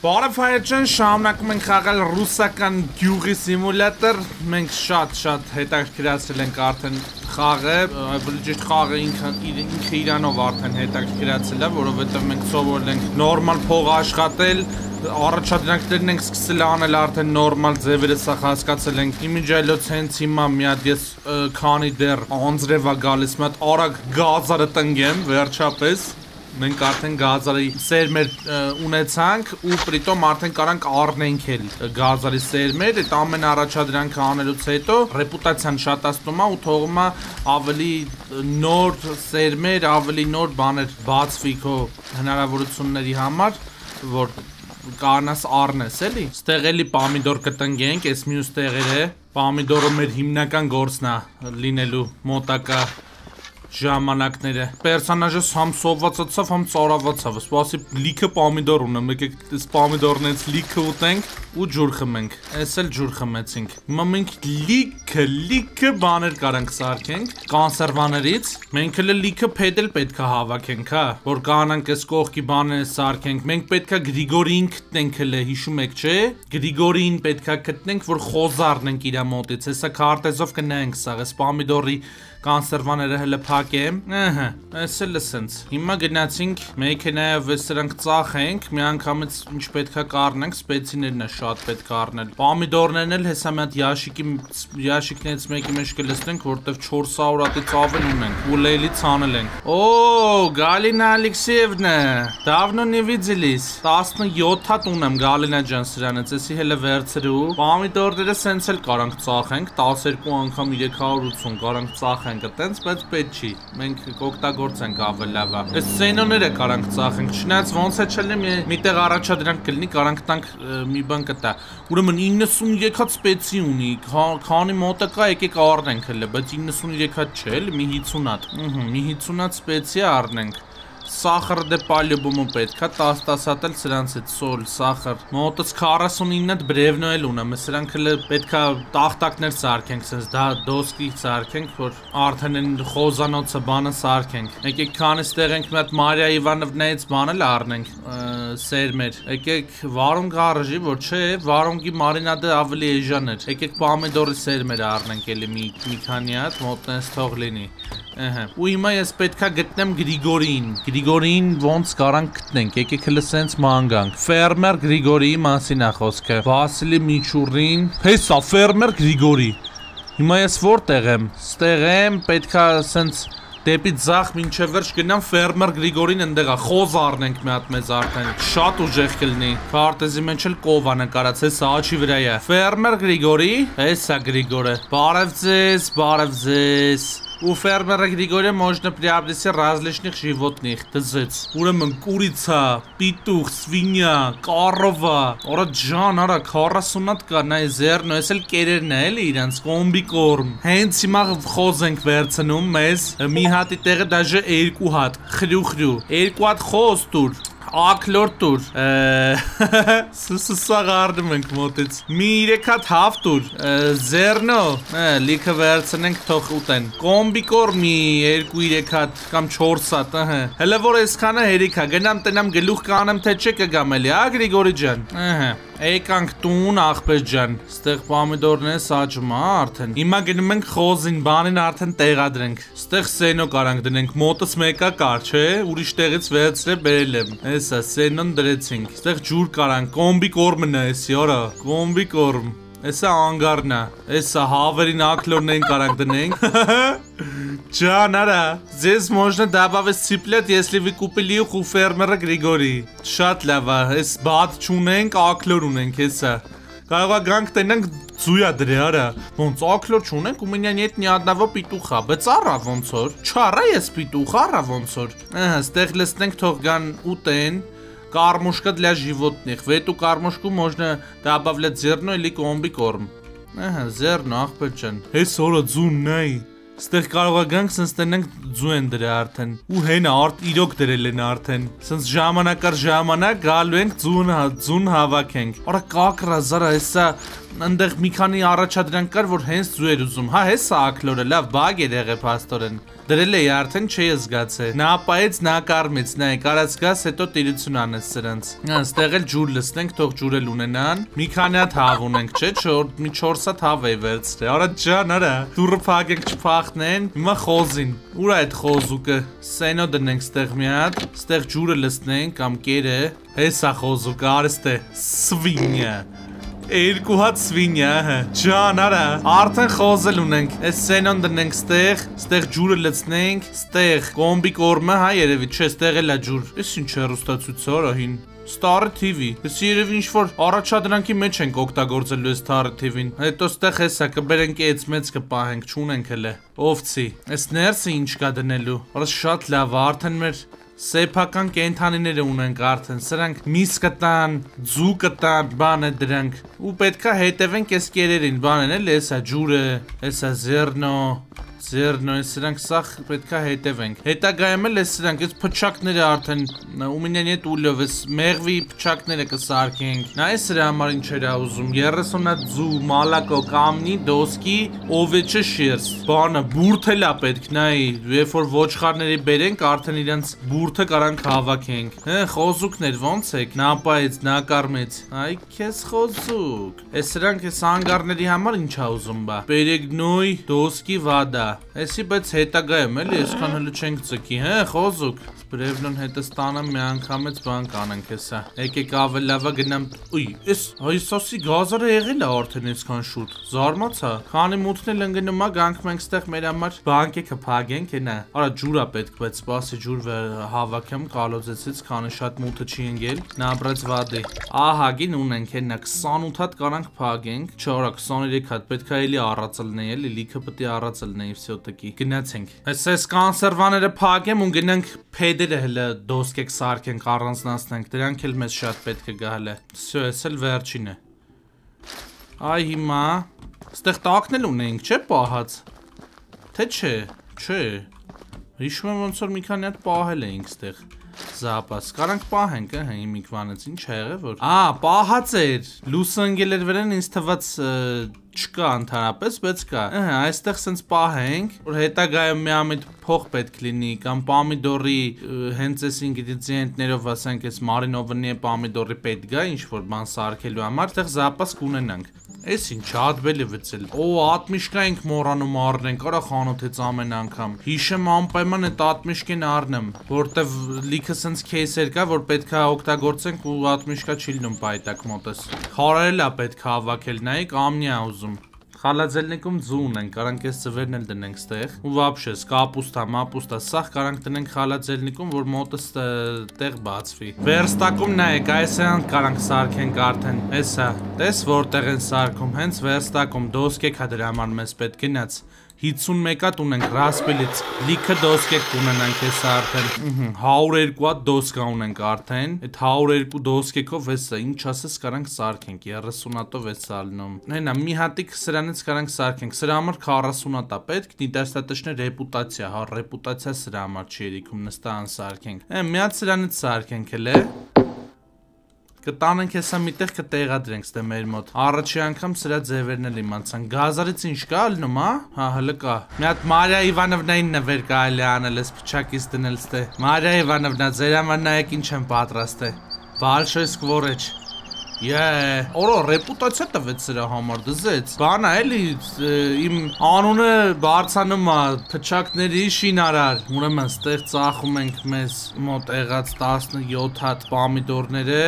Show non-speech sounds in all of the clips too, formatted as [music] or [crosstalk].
Բարև հայեջան, շարունակում ենք խաղալ ռուսական գյուղի սիմուլյատոր։ Մենք շատ-շատ հետաքրքրացրել ենք արդեն խաղը, ավելի ճիշտ խաղը ինքը իրանով արդեն հետաքրքրացել է, որովհետև մենք սովորել ենք նորմալ փող աշխատել, առաջադրանքներն ենք սկսել անել արդեն նորմալ ձևերը սա հասկացել ենք։ Իմիջայլոց հենց հիմա մի հատ ես քանի դեռ անձրևա գալիս, մի հատ արագ գազարը տնգեմ վերջապես մենք արդեն գազարի սերմեր ունեցանք ու պրիտոմ արդեն կարանք առնենք էլ գազարի սերմեր, այդ ամեն առաջադրանքը անելուց հետո ռեպուտացիան շատացնում է ու թողում է ավելի նոր սերմեր, ավելի նոր բաներ բացվի քո հնարավորությունների համար, որ կանաս առնես էլի։ Ստեղ էլի պամիդոր կտնգենք, այս մյուս տեղերը։ Պամիդորը մեր հիմնական գործն է լինելու մոտակա ժամանակները։ Պերսոնաժը համ սովածացավ, համ ծարավացավ։ Սպասի լիքը պամիդոր ունեմ, եկեք այս պամիդորներից լիքը ուտենք ու ջուր խմենք։ Էս էլ ջուր խմեցինք։ Հիմա մենք լիքը, լիքը բաներ կարանք սարքենք կոնսերվաներից։ Մենք էլ լիքը փեդել պետքա հավաքենք, հա, որ կանանք այս կողքի բաները սարքենք։ Մենք պետքա Գրիգորին գտնենք հələ, հիշում եք, չէ՞։ Գրիգորին պետքա գտնենք, որ խոզարնենք իր մոտից։ Հեսա քարտեզով կնայենք սա, այս պամիդորի կանսերվաները հələ փակեմ։ Ահա, այս էլ էսենց։ Հիմա գնացինք մեքենայով սրանք ծախենք, միանգամից ինչ պետքա կառնենք, սպեցիներն է շատ պետք առնել։ Պոմիդորներն էլ հեսա մի հատ ящики ящикներից մեկի մեջ կլցնենք, որտեվ 400 հատից ավել ունենք ու լեյլից անել ենք։ Օ, Գալինա Ալեքսեևնա, давно не виделись։ 17 հատ ունեմ Գալինա ջան սրանից, էսի հələ վերցրու։ Պոմիդորները սենց էլ կարանք ծախենք, 12 անգամ 380 կարանք ծախենք ծախենք այտենց, բայց պետք չի։ Մենք կօգտագործենք ավելի լավա։ Այս սենոները կարանք ծախենք, չնայած ոնց է չլինի միտեղ առաջադրանք կլինի, կարանք տանք մի բան կտա։ Ուրեմն 93 հատ սպեցի ունի, քանի մոտակա եկեք առնենք հələ, բայց 93 հատ չէ, մի 50 հատ։ Ահա, մի 50 հատ սպեցի առնենք սախր դե պալյուբումը պետք է 10-10 հատել սրանցից սոլ, սախր։ Մոտից 49-դ բրևնո էլ ունեմ, սրանք էլ պետքա տախտակներ սարքենք, sense դա դոսկի սարքենք, որ արդեն են խոզանոցը բանը սարքենք։ Եկեք քանից տեղ ենք մի հատ Մարիա Իվանովնայից բան էլ առնենք, սերմեր։ Եկեք վարունգ առժի, որ չէ, վարունգի մարինադը ավելի էժան էր։ Եկեք պամիդորի սերմեր առնենք էլի մի մի քանի հատ, մոտնես թող լինի։ Ահա։ Ու հիմա ես պետքա գտնեմ Գրիգորին։ Գրիգորին ոնց կարանք գտնենք։ Եկեք հələ սենց մանգանք։ Ֆերմեր Գրիգորիի մասին է խոսքը։ Վասիլի Միչուրին։ Հեսա ֆերմեր Գրիգորի։ Հիմա ես որտեղ եմ։ Ստեղ եմ, պետքա սենց դեպի ցախ մինչև վերջ գնամ ֆերմեր Գրիգորին ընդեղա խոզ առնենք մի հատ մեզ արդեն շատ ուժեղ կլինի քարտեզի մեջ էլ կովա նկարած է սա աչի վրա է ֆերմեր Գրիգորի հեսա Գրիգորը բարև ձեզ բարև ձեզ у фермера Григория можно приобрести различных животных. Դզեց։ Ուրեմն կուրիցա, պիտուղ, свинья, կարովա, օրա ջան, արա 40 հատ կա, նայ զերնո, էս էլ կերերն է, էլի իրանց կոմբի կորմ։ Հենց հիմա խոզ ենք վերցնում մեզ, մի հատի տեղը դաժե երկու հատ։ Խրու խրու։ Երկու հատ խոզ դուր ակլոր տուր [laughs] սուսսա գարդում ենք մոտից մի 3 հատ հավ տուր զերնո լիքը վերցնենք թող ուտեն կոմբի կոր մի 2-3 հատ կամ 4 հատ ըհը հələ որ այսքանը հերիքա գնամ տնամ գլուխ կանեմ թե չէ կգամ էլի ա գրիգորի ջան ըհը Եկանք տուն, ախպեր ջան։ Ստեղ պոմիդորն է սաճում, հա, արդեն։ Հիմա գնում ենք խոզին, բանին արդեն տեղադրենք։ Ստեղ սենո կարանք դնենք, մոտս մեկա կար, չէ՞, ուրիշ տեղից վերցրել բերել եմ։ Էսա սենոն դրեցինք։ Ստեղ ջուր կարանք, կոմբի կորմն է էսի, օրա, կոմբի կորմ։ Էսա անգարնա, էսա հավերին ակլորն են կարանք դնենք։ [laughs] Ջան, արա, здесь можно добавить цыплят, если вы купили их у фермера Григорий։ Շատ լավ է, էս բադ չունենք, ակլոր ունենք, էսա։ Կարող է գանք տենանք ծույա դրե, արա։ Ոնց ակլոր չունենք, у меня нет ни одного петуха։ Բայց արա ոնց որ։ Չարա ես петух, արա ոնց որ։ Ահա, ստեղ լսնենք թող գան ուտեն кормушка для животных. В эту кормушку можно добавлять зерно или комби корм. Ահա, зерно, աղբեր ջան։ Հես օրը ձուն նայ։ Ստեղ կարող է գանք, սենց տնենք ձու են դրե արդեն։ Ու հենա արդ իրոք դրել են արդեն։ Սենց ժամանակ առ ժամանակ գալու ենք ձուն ձուն հավաքենք։ Արա կակրա զարա, հեսա այնտեղ մի քանի առաջադրանք կար, որ հենց ձու էր ուզում։ Հա, հեսա ակլորը, լավ, բագ էր եղել փաստորեն։ Դրել էի արդեն չի զգացել։ Նա ապայեց, նա կարմից, նայ, կարած գաս, հետո տիրություն անես սրանց։ Այստեղ էլ ջուր լսնենք, թող ջուր էլ ունենան։ Մի քանի հատ հավ ունենք, չէ՞, 4 մի 4 հատ հավ է վերցրել։ Արա ջան, արա։ Դուրը փակենք չփախնեն։ Հիմա խոզին։ Ուր է այդ խոզուկը։ Սենո դնենք ստեղ մի հատ, ստեղ ջուրը լսնենք կամ կերը։ Հեսա խոզուկը, արստե։ Սվինյա։ Երկու հատ սվինյա, Ջան, արա, արդեն խոզել ունենք։ Այս սենոն դնենք ստեղ, ստեղ ջուրը լցնենք, ստեղ կոմբի կորմը, հա, երևի, չէ, ստեղ էլա ջուր։ Էս ինչ է ռուստացույցը, հին։ Star TV։ Ես երևի ինչ որ առաջադրանքի մեջ ենք օգտագործելու այս Star TV-ն։ Հետո ստեղ հեսա կբերենք aids մեծ կպահենք, չունենք հələ։ Овցի։ Այս ներսը ինչ կա դնելու։ Որս շատ լավ, արդեն մեր Սեփական կենթանիները ունենք արդեն, սրանք միս կտան, ձու կտան, բան է դրանք։ Ու պետքա հետևենք այս կերերին, բանն էլ, էսա ջուրը, էսա զերնո, Ձերնո է սրանք սախ պետքա հետևենք։ Հետագայում էլ է սրանք այս փչակները արդեն ու մինեն հետ ուլով էս մեղվի փչակները կսարքենք։ Նա է սրա համար ինչ էր ուզում 30-ա ձու մալակո կամնի դոսկի օվեչը շերս։ Բանը բուրթելա պետք նայ, երբ որ ոչխարների բերենք արդեն իրենց բուրթը կարանք հավաքենք։ Հա խոզուկներ ոնց եք։ Նապայից, նակարմից։ Այ քեզ խոզուկ։ Այս սրանք էս անգարների համար ինչա ուզում բա։ Պերեգնոյ դոսկի վադա Էսի բայց հետագայում էլի, այսքան հələ չենք ծկի, հա, խոզուկ։ Բրևնոն հետը ստանամ մի անգամից բան կանենք հեսա։ Եկեք ավելավա գնամ։ Ուй, էս հայսոսի գազարը եղել է արդեն այսքան շուտ։ Զարմացա։ Քանի մութն էլ ընկնում է, գանք մենք ստեղ մեր համար բանկը կփագենք, հենա։ Արա ջուրա պետք, բայց սպասի ջուր հավաքեմ կալոզեցից, քանի շատ մութը չի ընկել։ Նաբրած վադի։ Ահա, գին ունենք հենա 28 հատ կանանք փագենք։ Չէ, արա 23 հատ պետք է էլի առածելն է, էլի լիքը պետք է առածելն է, все-таки։ Գնացենք։ Այս այս կոնսերվաները փակեմ ու գնանք փեդերը հələ դոսկեք սարքենք, առանձնացնենք։ Դրանք էլ մեզ շատ պետք է գա հələ։ Всё, էս էլ վերջինը։ Այ հիմա ստեղ տակնել ունենք, չէ՞ պահած։ Թե չէ, չէ։ Հիշում եմ ոնց որ մի քանի հատ պահել էինք ստեղ զապաս։ Կարանք պահենք, հա, հիմիկվանից ինչ ա եղել որ։ Ա, պահած էր։ Լուսը ընկել էր վրան ինձ թված չկա ընդհանրապես, բայց կա։ Ահա, այստեղ սենց պահենք, որ հետագայում մի ամիտ փող պետք լինի կամ պամիդորի հենց այս ինգրեդիենտներով ասենք այս մարինովնի պամիդորի պետք գա ինչ որ բան սարքելու համար, այդտեղ զապաս կունենանք։ Էս ինչ ադբել է վծել։ Օ, ատմիշկա ենք մոռանում առնենք, արա խանութից ամեն անգամ։ Հիշեմ անպայման այդ ատմիշկին առնեմ, որտեվ լիքը սենց քեյսեր կա, որ պետքա օգտագործենք ու ատմիշկա չի լինում պայտակ մոտս։ Խարել է պետք հավաքել, նայեք, ամնիա ուզում։ Խալաձելնիկում ձու ունենք, կարանք այս ծվերն էլ դնենք ստեղ։ Ու վաբշե, կապուստա, մապուստա, սաղ կարանք դնենք խալաձելնիկում, որ մոտս տեղ բացվի։ Վերստակում նայեք, այսյան կարանք սարքենք արդեն։ Էսա, տես որտեղ են սարքում, հենց վերստակում դոսկեք հա դրա համար մեզ պետք գնաց։ 51 հատ ունենք ռասպելից։ Լիքը դոսկետ կունենանք այս արդեն։ 102 հատ դոսկա ունենք արդեն։ Այդ 102 դոսկեքով էսը ինչ ասես կարանք սարքենք 30 հատով էս ալնում։ Նայնա մի հատիկ սրանից կարանք սարքենք։ Սրա համար 40 հատ է պետք, դիտաստատաշնե ռեպուտացիա, հա, ռեպուտացիա սրա համար չի երիքում նստան սարքենք։ Է մի հատ սրանից սարքենք հələ։ Կտանենք հեսա միտեղ կտեղադրենք ստե մեր մոտ։ Առաջի անգամ սրա ձևերն էլ իմանցան։ Գազարից ինչ կա ալնում, հա? Հա, հələ կա։ Մի հատ Մարիա Իվանովնային նվեր կարելի անել էս փչակից դնել ստե։ Մարիա Իվանովնա, ձեր համար նայեք ինչ եմ պատրաստե։ Բալշոյ սկվորեչ։ Եե, օրո ռեպուտացիա տվեց սրա համար դզեց։ Բանա էլի իմ անունը բարձանում է փչակների շինարար։ Ուրեմն ստեղ ծախում ենք մեզ մոտ եղած 17 հատ պամիդորները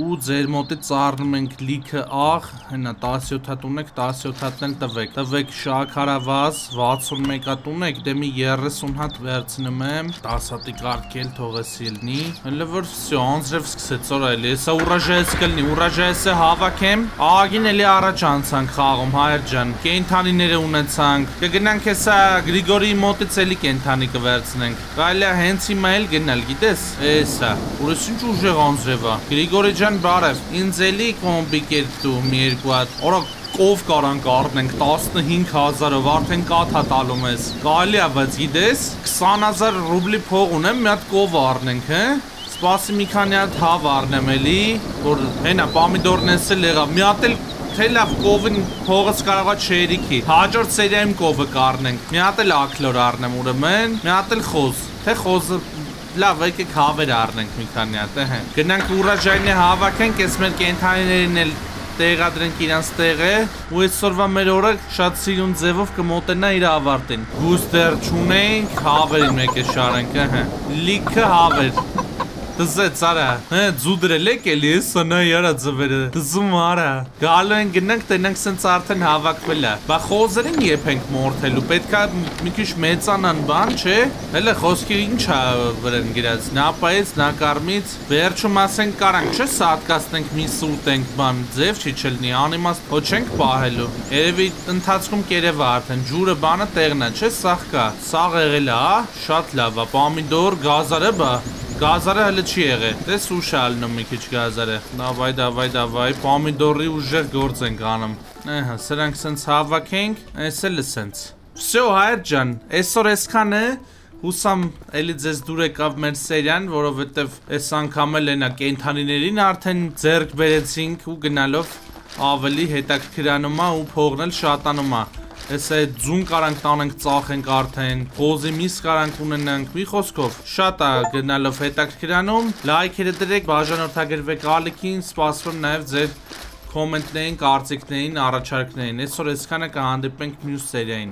ու ձեր մոտը ծառնում ենք լիքը աղ, հնա 17-ա տունեք, 17-ն էլ տվեք։ Տվեք շաքարավազ, 61-ա տունեք, դե մի 30 հատ վերցնում եմ, 10-ատի կարկել թողես ելնի։ Հələ որ վсё, անձրև սկսեց օրայլի, հեսա ուրաժայս կլնի, ուրաժայսը հավաքեմ։ Աղին էլի առաջ անցանք խաղում, հայր ջան։ Կենթանիները ունեցանք։ Կգնանք հեսա Գրիգորի մոտից էլի կենթանի կվերցնենք։ Կարելի է հենց հիմա էլ գնալ, գիտես։ Հեսա, ուրիշ ինչ ուժեղ անձրև է։ Գրիգորի ջան, բարև։ Ինձ էլի կոմբի կերպ դու մի երկու հատ։ Օրա կով կարանք առնենք 15000-ով արդեն կաթա տալում ես։ Կարելի է, բայց գիտես, 20000 ռուբլի փող ունեմ, մի հատ կով առնենք, հա։ Սպասի մի քանի հատ հավ առնեմ էլի, որ հենա պամիդորն էս էլ եղավ։ Մի հատ էլ թե լավ կովին փողս կարողա չերիքի։ Հաջորդ սերիայում կովը կառնենք։ Մի հատ էլ ակլոր առնեմ ուրեմն, մի հատ էլ խոզ։ Թե խոզը լավ, եկեք հավեր առնենք մի քանի հատ, հա։ Գնանք ուռաջայինը հավաքենք, այս մեր կենթանիներին էլ տեղադրենք իրանց տեղը ու այսօրվա մեր օրը շատ սիրուն ձևով կմոտենա իր ավարտին։ Գուստեր չունենք, հավերին մեկ է շարենք, ըհը։ Լիքը հավեր։ Դզեց արա, ձուդրել եք էլի, սնա երա ձվերը, դզում արա, գալու են գնանք տենանք սենց արդեն հավակվել է, բա խոզերին եպ ենք մորդելու, պետքա մի կիշ մեծանան բան չէ, հելը խոսքի ինչ է վրեն գրած, նա պայից, նա կարմից, վերջում ասենք կարանք, չէ սատկասնենք մի սուրտենք բան, ձև չի չլնի, անիմաստ, հո չենք պահելու, երևի ընթացքում կերևա արդեն, ջուրը բանը տեղնա, չէ սաղ կա, սաղ եղել է, շատ լավ է, պամիդոր, գազարը բա, Գազարը հələ չի եղել։ Տես ուշ է ալնում մի քիչ գազարը։ Դավայ, դավայ, դավայ, պոմիդորի ուժեղ գործ ենք անում։ Ահա, սրանք սենց հավաքենք, այս էլ է սենց։ Всё, հայր ջան, այսօր այսքան է։ Հուսամ էլի ձեզ դուր եկավ մեր սերիան, որովհետև այս անգամ էլ ենա կենթանիներին արդեն ձեռք բերեցինք ու գնալով ավելի հետաքրքրանումա ու փողն էլ շատանումա։ Էս է ձուն կարանք տանենք ծախենք արդեն, խոզի միս կարանք ունենանք, մի խոսքով, շատ է գնալով հետաքրքրանում, լայքերը դրեք, բաժանորդագրվեք ալիքին, սպասվում նաև ձեր կոմենտներին, կարծիքներին, առաջարկներին, այսօր այսքանը կհանդիպենք մյուս սերիային։